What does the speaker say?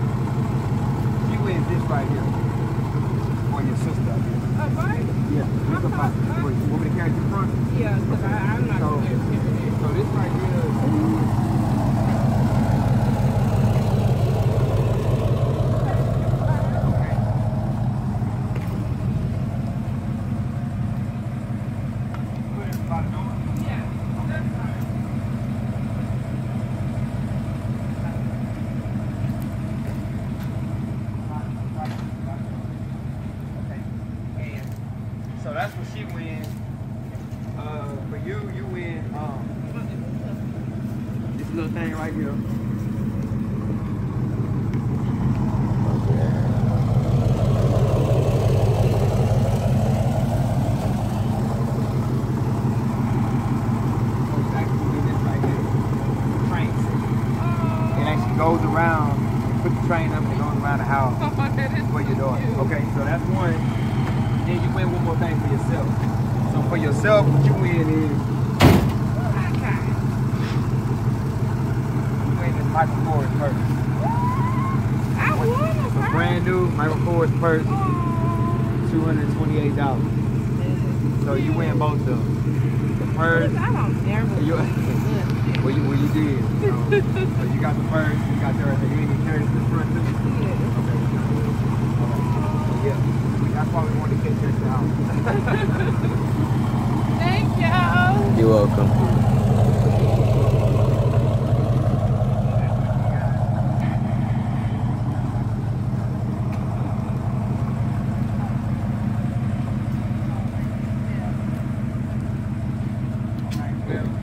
She wins this right here. For your sister, I. Oh, right? Yeah, this a five. You want me to carry the front? Yeah, because not So, going to carry so this right here. Okay. Put it by the door. Okay. And so that's what she wins. Uh, for you, you win um this little thing right here. So it's actually this. Train. It actually goes around. You put the train up and goes around the house for your daughter. Okay, so that's one. Win one more thing for yourself. So for yourself, what you win is you win this Michael Kors purse. I won a brand new Michael Kors purse, two hundred twenty-eight dollars. So you win both of them. The purse, I don't never you, well, you, well, you did. So, so you got the purse, you got the, you didn't come through. Yeah.